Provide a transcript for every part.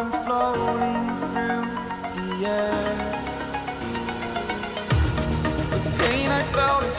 I'm floating through the air. The pain I felt is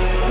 Yeah.